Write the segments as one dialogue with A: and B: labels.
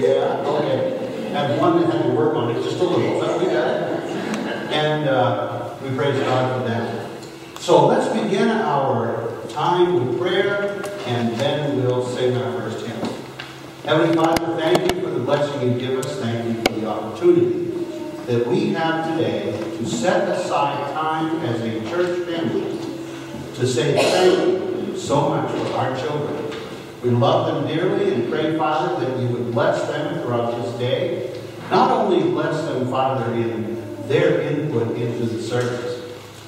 A: Yeah, okay. Had one that had to work on it just a little, but we got it. And uh, we praise God for that. So let's begin our time with prayer, and then we'll sing our first hymn. Heavenly Father, thank you for the blessing you give us. Thank you for the opportunity that we have today to set aside time as a church family to say thank you so much for our children. We love them dearly and pray, Father, that you would bless them throughout this day. Not only bless them, Father, in their input into the service,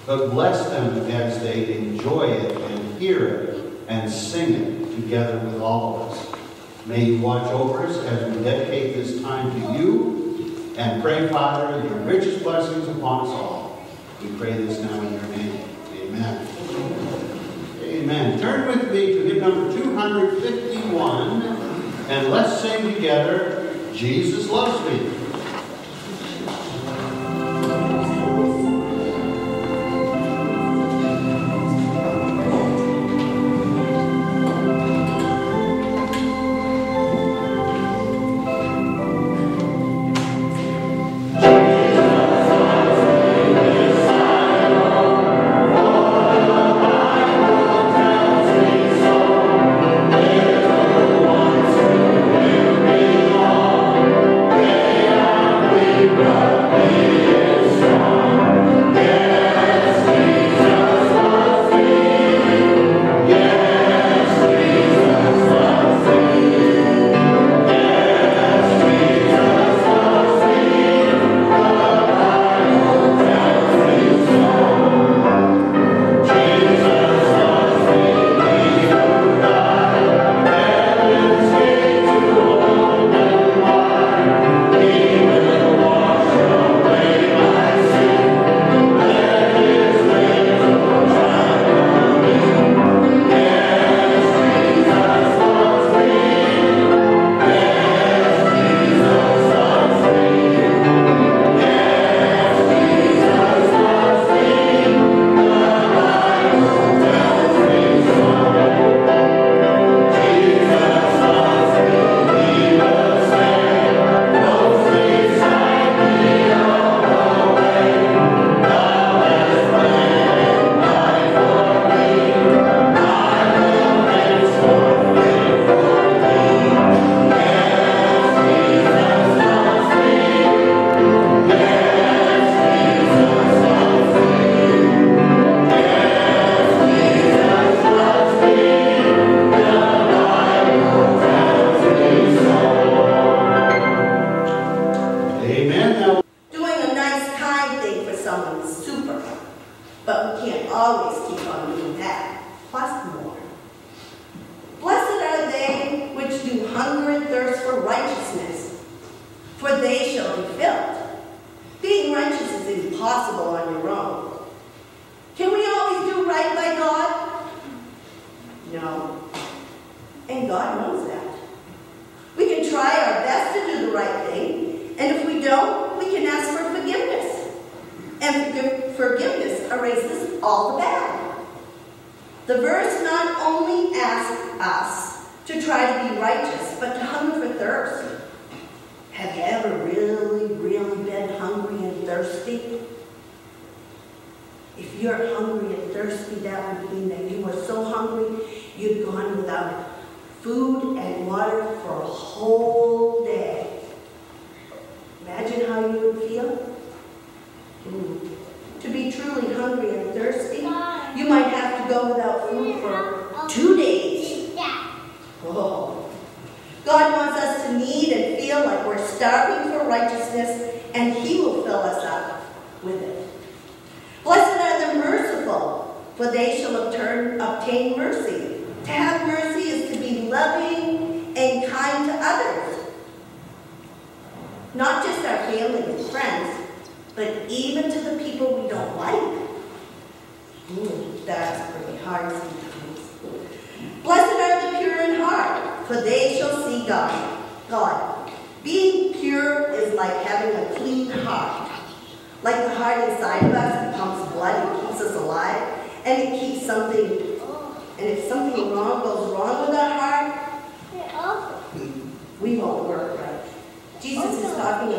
A: but bless them as they enjoy it and hear it and sing it together with all of us. May you watch over us as we dedicate this time to you and pray, Father, your richest blessings upon us all. We pray this now in your name. Amen. Amen. Turn with me to hymn number 251 and let's sing together, Jesus Loves Me.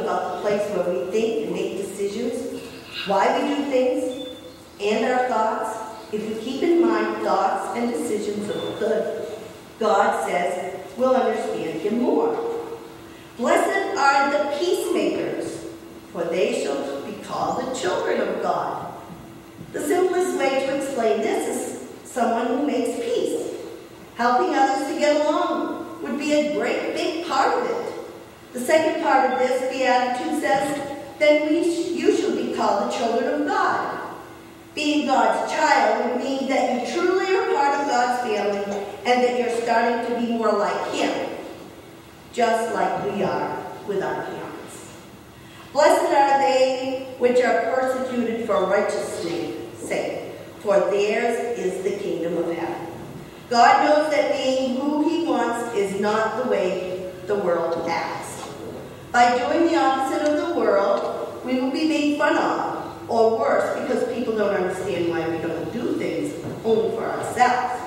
B: About the place where we think and make decisions, why we do things, and our thoughts. If we keep in mind thoughts and decisions of good, God says we'll understand Him more. Blessed are the peacemakers, for they shall be called the children of God. The simplest way to explain this is someone who makes peace. Helping others to get along would be a great big part of it. The second part of this beatitude says, then we you shall be called the children of God. Being God's child would mean that you truly are part of God's family and that you're starting to be more like Him, just like we are with our parents. Blessed are they which are persecuted for righteousness' sake, for theirs is the kingdom of heaven. God knows that being who He wants is not the way the world acts. By doing the opposite of the world, we will be made fun of, or worse, because people don't understand why we don't do things only for ourselves.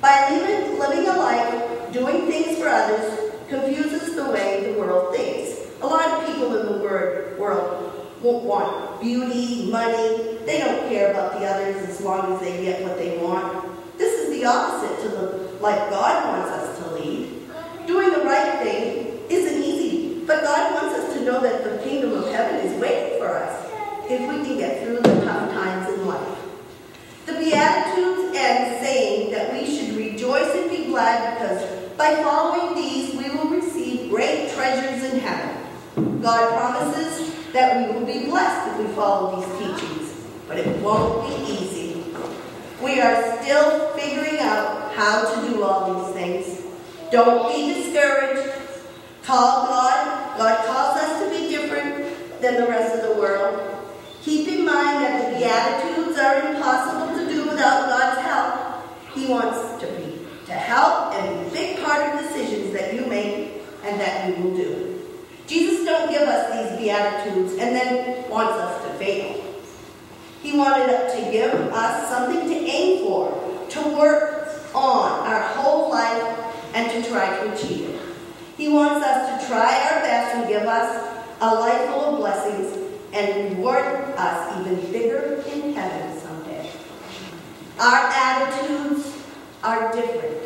B: By living, living a life, doing things for others, confuses the way the world thinks. A lot of people in the word, world won't want beauty, money. They don't care about the others as long as they get what they want. This is the opposite to the life God wants us to lead. Doing the right thing but God wants us to know that the kingdom of heaven is waiting for us if we can get through the tough times in life. The Beatitudes end saying that we should rejoice and be glad because by following these we will receive great treasures in heaven. God promises that we will be blessed if we follow these teachings, but it won't be easy. We are still figuring out how to do all these things. Don't be discouraged. Call God. God calls us to be different than the rest of the world. Keep in mind that the Beatitudes are impossible to do without God's help. He wants to be to help and be a big part of decisions that you make and that you will do. Jesus don't give us these Beatitudes and then wants us to fail. He wanted to give us something to aim for, to work on our whole life and to try to achieve it. He wants us to try our best and give us a life full of blessings and reward us even bigger in heaven someday. Our attitudes are different.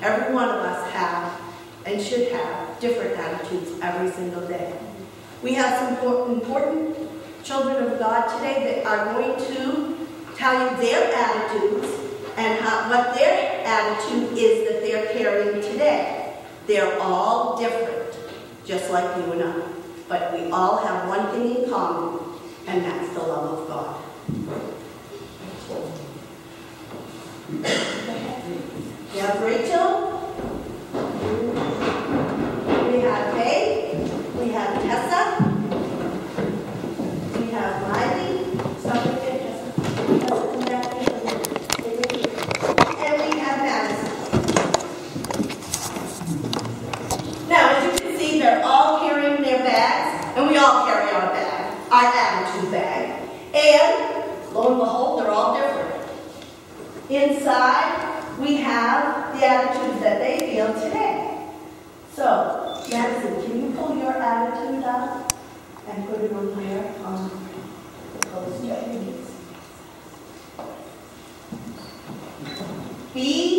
B: Every one of us have and should have different attitudes every single day. We have some important children of God today that are going to tell you their attitudes and how, what their attitude is that they're carrying today. They're all different, just like you and I. But we all have one thing in common, and that's the love of God. Have Rachel. We have Faye. We have Tessa. We have Riley. Stop right there, Tessa. Tessa, come back here. Stay right here. And we have Madison. Now, as you can see, they're all carrying their bags, and we all carry our bag, our attitude bag. And lo and behold, they're all different. Inside, we have the attitudes that they feel today. So, Madison, can you pull your attitude up and put it on there on the poster? Be,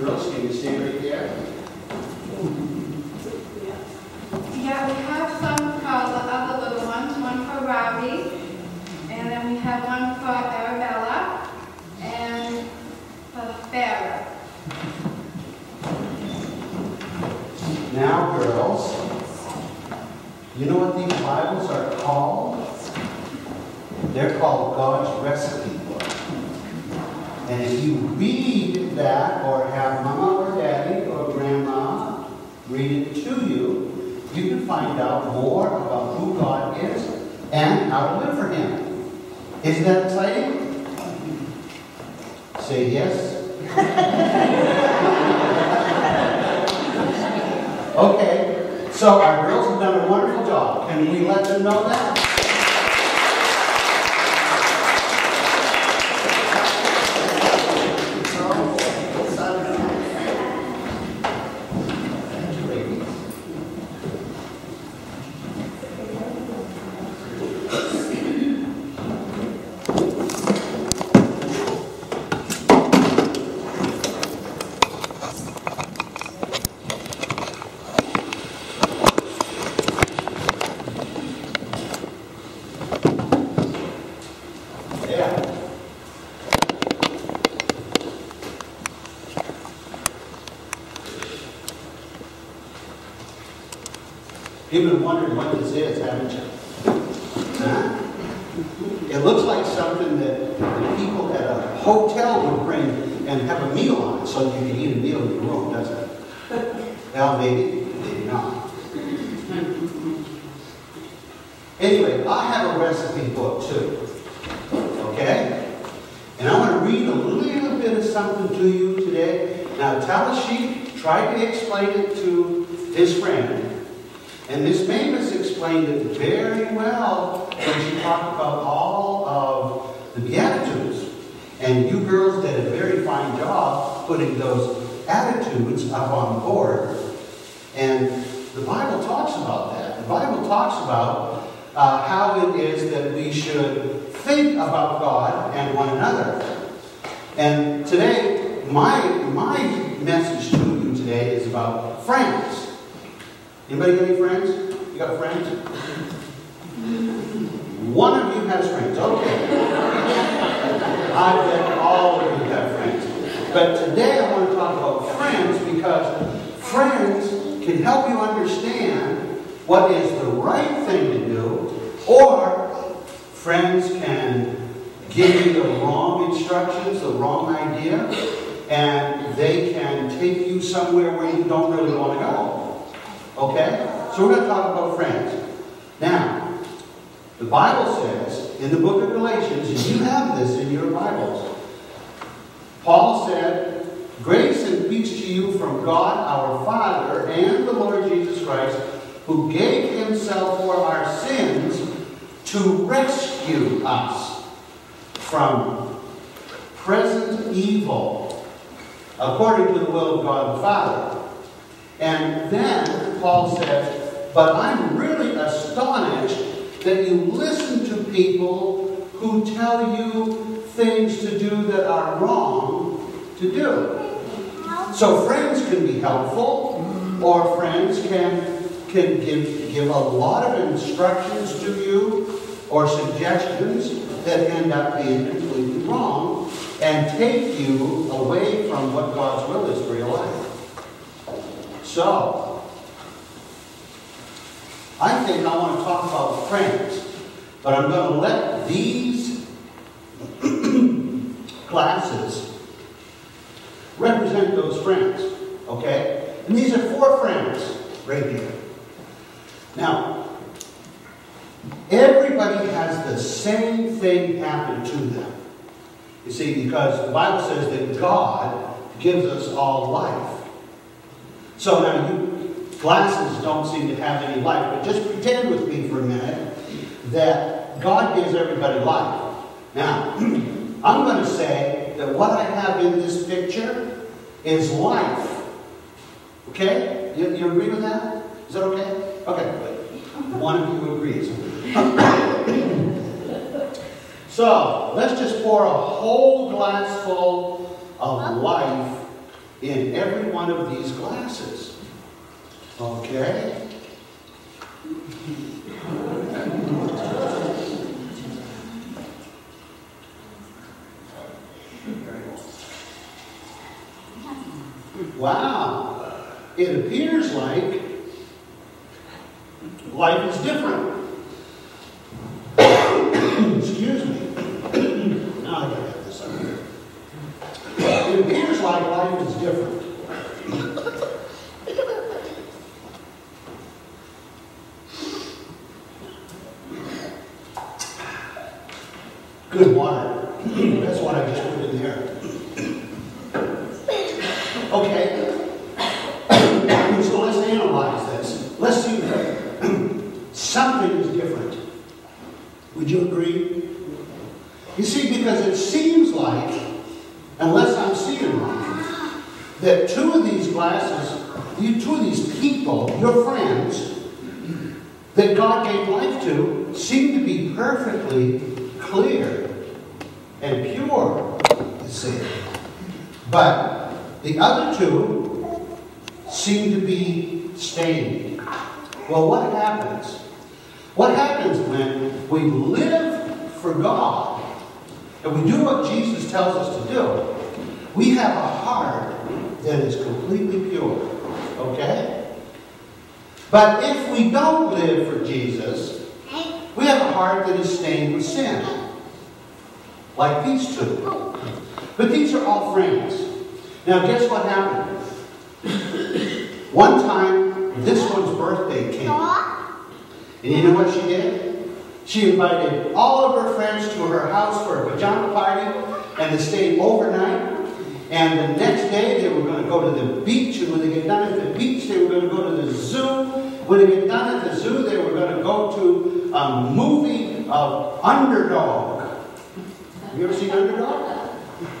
A: Girls, can you stay right there?
C: Yeah, we have some for the other little ones, one for Robbie, and then we have one for Arabella, and for Farrah.
A: Now, girls, you know what these Bibles are called? They're called God's recipe book. And if you read that find out more about who God is and how to live for Him. Isn't that exciting? Say yes. Okay, so our girls have done a wonderful job. Can we let them know that? You've been wondering what this is, haven't you? It looks like something that the people at a hotel would bring and have a meal on, so you can eat a meal in your room, doesn't it? Well, maybe, maybe not. Anyway, I have a recipe book too. Okay? And I want to read a little bit of something to you today. Now, Talashik tried to explain it to his friend, and Miss Mavis explained it very well when she talked about all of the Beatitudes. And you girls did a very fine job putting those attitudes up on the board. And the Bible talks about that. The Bible talks about uh, how it is that we should think about God and one another. And today, my, my message to you today is about friends. Anybody got any friends? You got friends? One of you has friends. Okay. I bet all of you have friends. But today I want to talk about friends because friends can help you understand what is the right thing to do, or friends can give you the wrong instructions, the wrong idea, and they can take you somewhere where you don't really want to go. Okay? So we're going to talk about friends. Now, the Bible says in the book of Galatians, and you have this in your Bibles, Paul said, Grace and peace to you from God our Father and the Lord Jesus Christ, who gave himself for our sins to rescue us from present evil, according to the will of God the Father. And then Paul says, But I'm really astonished that you listen to people who tell you things to do that are wrong to do. So friends can be helpful, or friends can can give, give a lot of instructions to you or suggestions that end up being completely wrong and take you away from what God's will is for your life. So, I think I want to talk about friends, but I'm going to let these classes represent those friends, okay? And these are four friends right here. Now, everybody has the same thing happen to them. You see, because the Bible says that God gives us all life. So now you glasses don't seem to have any life, but just pretend with me for a minute that God gives everybody life. Now, I'm going to say that what I have in this picture is life. Okay? You, you agree with that? Is that okay? Okay. One of you agrees. so, let's just pour a whole glass full of life in every one of these glasses. Okay? Wow. It appears like life is different. Excuse me. now I gotta get this up here. It appears like life is different. Good water. That's what I just put in there. Okay. so let's analyze this. Let's see something is different. Would you agree? You see, because it seems like, that two of these glasses, you two of these people, your friends, that God gave life to, seem to be perfectly clear and pure, you see. But the other two seem to be stained. Well, what happens? What happens when we live for God and we do what Jesus tells us to do? We have a heart that is completely pure. Okay? But if we don't live for Jesus, we have a heart that is stained with sin. Like these two. But these are all friends. Now, guess what happened? One time, this one's birthday came. And you know what she did? She invited all of her friends to her house for a pajama party, and to stay overnight. And the next day, they were going to go to the beach, and when they get done at the beach, they were going to go to the zoo. When they get done at the zoo, they were going to go to a movie of Underdog. Have you ever seen Underdog?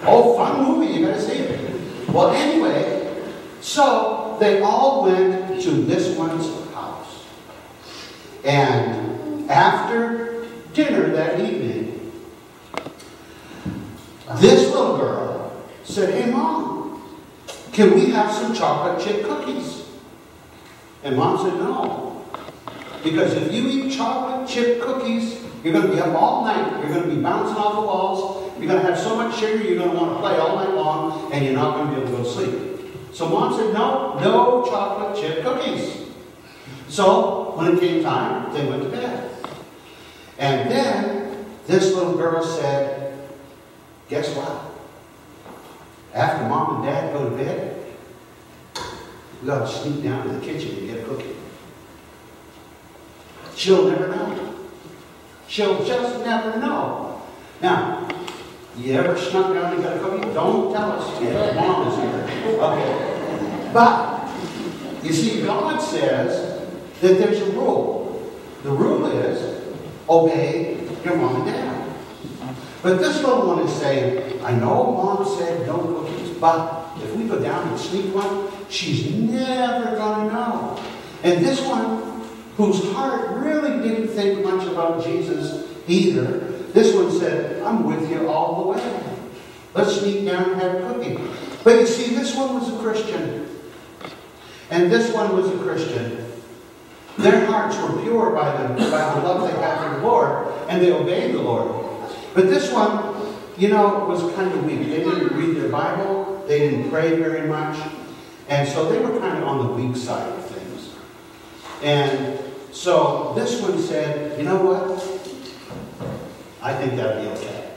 A: Oh, fun movie, you gotta see it. Well, anyway, so they all went to this one's house. And after dinner that evening, this little girl said, Hey, Mom, can we have some chocolate chip cookies? And Mom said, No. Because if you eat chocolate chip cookies, you're going to be up all night. You're going to be bouncing off the walls. You're going to have so much sugar, you're going to want to play all night long, and you're not going to be able to go to sleep. So mom said, no, no chocolate chip cookies. So when it came time, they went to bed. And then this little girl said, guess what? After mom and dad go to bed, we got to sneak down to the kitchen and get a cookie. She'll never know. She'll just never know. Now, you ever snuck down and got a cookie? Don't tell us yet. Mom is here. Okay. But, you see, God says that there's a rule. The rule is obey your mom and dad. But this little one is saying, I know mom said no cookies, but if we go down and sneak one, she's never going to know. And this one, whose heart really didn't think much about Jesus either, this one said, I'm with you all the way. Let's sneak down and have a cookie. But you see, this one was a Christian. And this one was a Christian. Their hearts were pure by the, by the love they had for the Lord, and they obeyed the Lord. But this one, you know, was kind of weak. They didn't read their Bible, they didn't pray very much, and so they were kind of on the weak side of things. And so this one said, you know what? I think that'd be okay.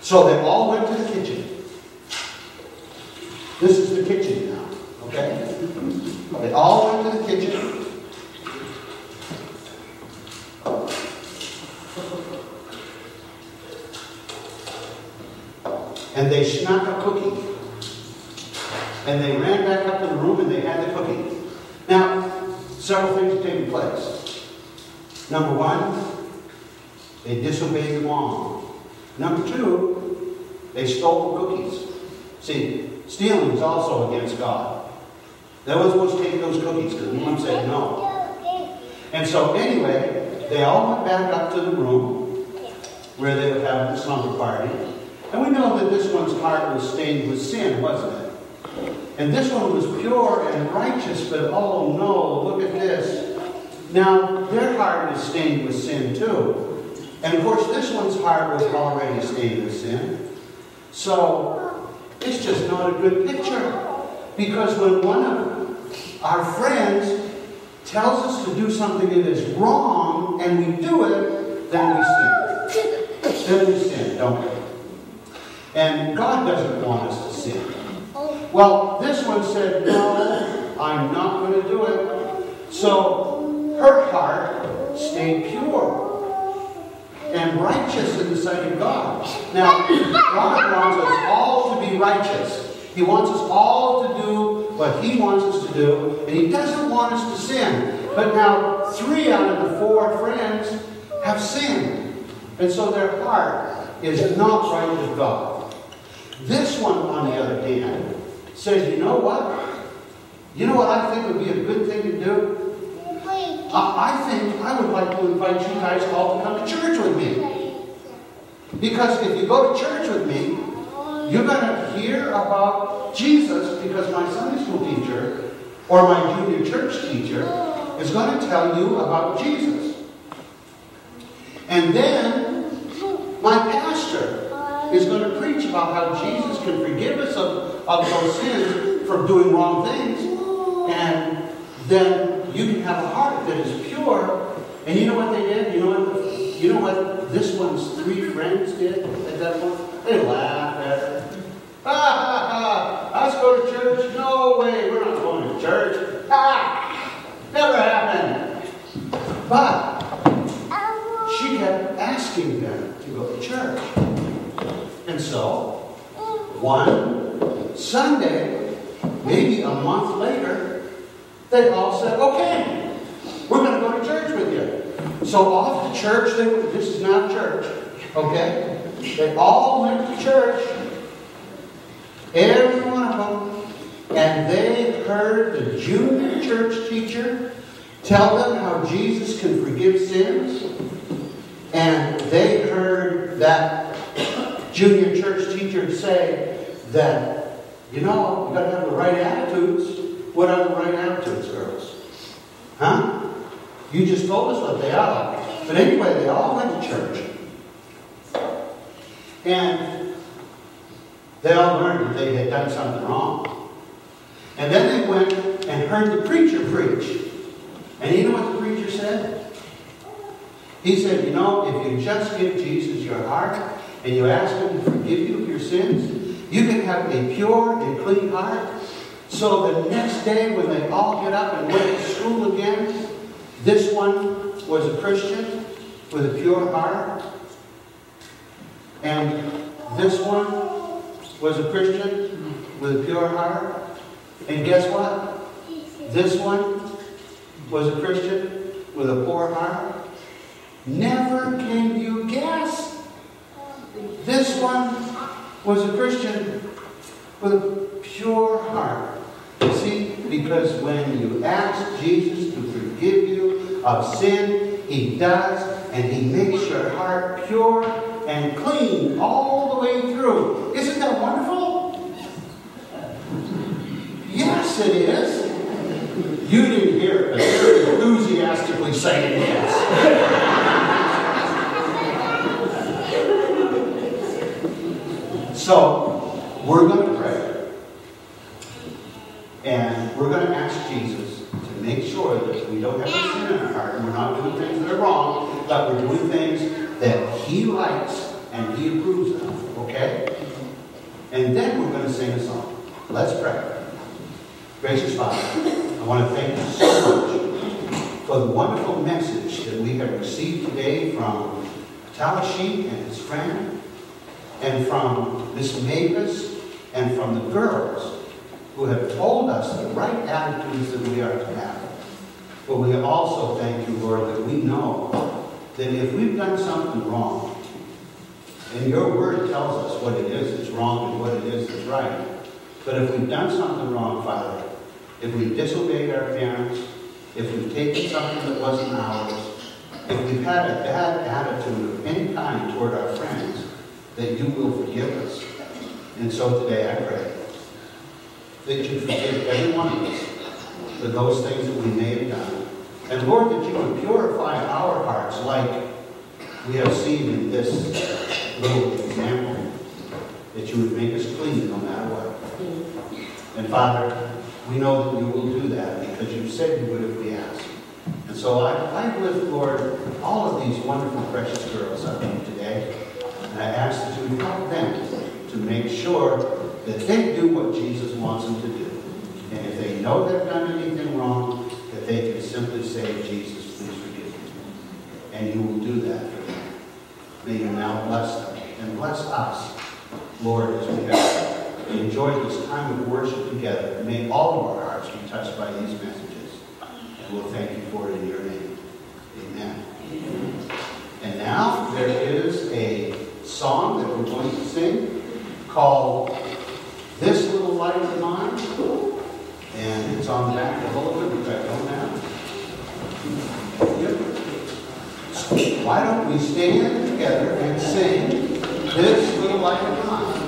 A: So they all went to the kitchen. This is the kitchen now, okay? They all went to the kitchen. And they snuck a cookie. And they ran back up to the room and they had the cookie. Now, several things are taking place. Number one, they disobeyed the mom. Number two, they stole the cookies. See, stealing is also against God. They weren't supposed to take those cookies because mom said no. And so anyway, they all went back up to the room where they were having the slumber party. And we know that this one's heart was stained with sin, wasn't it? And this one was pure and righteous, but oh no, look at this. Now, their heart is stained with sin too. And of course, this one's heart was already stained with sin. So, it's just not a good picture. Because when one of our friends tells us to do something that is wrong and we do it, then we sin. Then we sin, don't we? And God doesn't want us to sin. Well, this one said, No, I'm not going to do it. So her heart stayed pure and righteous in the sight of God. Now, God wants us all to be righteous. He wants us all to do what He wants us to do, and He doesn't want us to sin. But now, three out of the four friends have sinned, and so their heart is not right with God. This one, on the other hand, says, you know what? You know what I think would be a good thing to do? I think I would like to invite you guys all to come to church with me. Because if you go to church with me, you're going to hear about Jesus because my Sunday school teacher or my junior church teacher is going to tell you about Jesus. And then my pastor is going to preach about how Jesus can forgive us of, of those sins from doing wrong things. And then you can have a heart that is pure. And you know what they did? You know what? You know what this one's three friends did at that point? They laughed at her. Ha ha ha! Us go to church? No way! We're not going to church. Ha! Never happened. But she kept asking them to go to church. And so, one Sunday, maybe a month later, they all said, okay, we're going to go to church with you. So off to church they went. This is not church, okay? They all went to church, every one of them, and they heard the junior church teacher tell them how Jesus can forgive sins. And they heard that junior church teacher say that, you know, you got to have the right attitudes. What are the right attitudes, girls? Huh? You just told us what they are. But anyway, they all went to church. And they all learned that they had done something wrong. And then they went and heard the preacher preach. And you know what the preacher said? He said, You know, if you just give Jesus your heart and you ask him to forgive you of your sins, you can have a pure and clean heart. So the next day, when they all get up and went to school again, this one was a Christian with a pure heart. And this one was a Christian with a pure heart. And guess what? This one was a Christian with a poor heart. Never can you. This one was a Christian with a pure heart. You see, because when you ask Jesus to forgive you of sin, He does, and He makes your heart pure and clean all the way through. Isn't that wonderful? Yes, it is. You didn't hear it, but they're enthusiastically saying yes. So, we're going to pray. And we're going to ask Jesus to make sure that we don't have sin in our heart and we're not doing things that are wrong, but we're doing things that He likes and He approves of. Okay? And then we're going to sing a song. Let's pray. Gracious Father, I want to thank you so much for the wonderful message that we have received today from Talashik and his friend, and from Miss Mavis, and from the girls who have told us the right attitudes that we are to have. But we also thank you, Lord, that we know that if we've done something wrong, and your word tells us what it is that's wrong and what it is that's right, but if we've done something wrong, Father, if we disobeyed our parents, if we've taken something that wasn't ours, if we've had a bad attitude of any kind toward our friends, that you will forgive us. And so today I pray that you forgive every one of us for those things that we may have done. And Lord, that you would purify our hearts like we have seen in this little example, that you would make us clean no matter what. And Father, we know that you will do that because you said you would if we ask. And so I, I lift, Lord, all of these wonderful, precious girls up to you today. And I ask that you help them to make sure that they do what Jesus wants them to do. And if they know they've done anything wrong, that they can simply say, Jesus, please forgive me. And you will do that for them. May you now bless them and bless us, Lord, as we have enjoyed this time of worship together. May all of our hearts be touched by these messages. And we'll thank you for it in your name. Amen. And now there is song that we're going to sing called This Little Light of Mine. And it's on the back of the bulletin, which I don't have. Yep. Why don't we stand together and sing This Little Light of Mine?